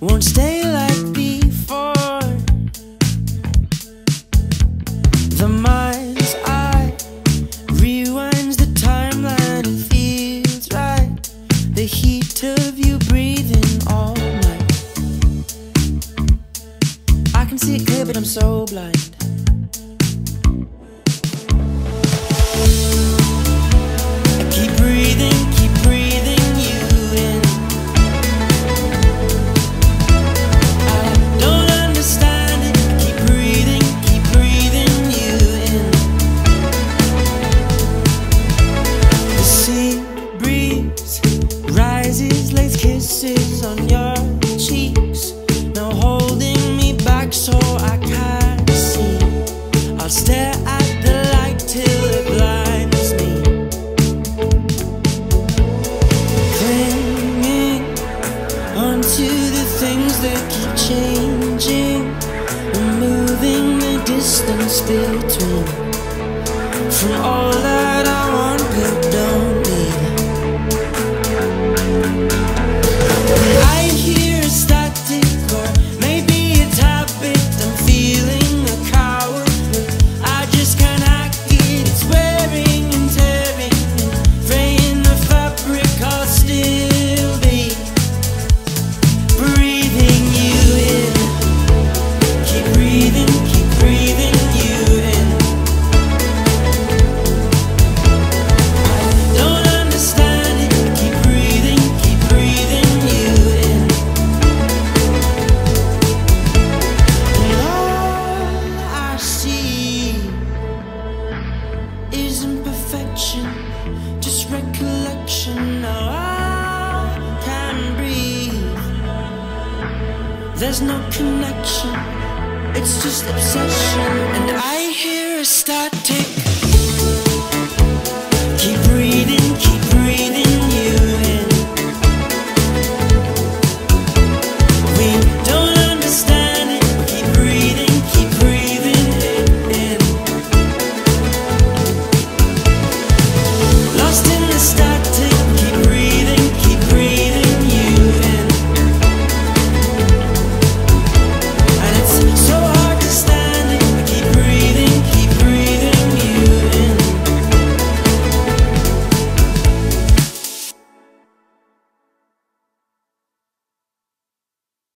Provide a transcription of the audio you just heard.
won't stay like before. The mind's eye rewinds the timeline, it feels right. The heat of you breathing all night. I can see it clear, but I'm so blind. on your cheeks. Now holding me back so I can't see. I'll stare at the light till it blinds me. Clinging onto the things that keep changing. Removing the distance between. From all There's no connection, it's just obsession. And I hear a static.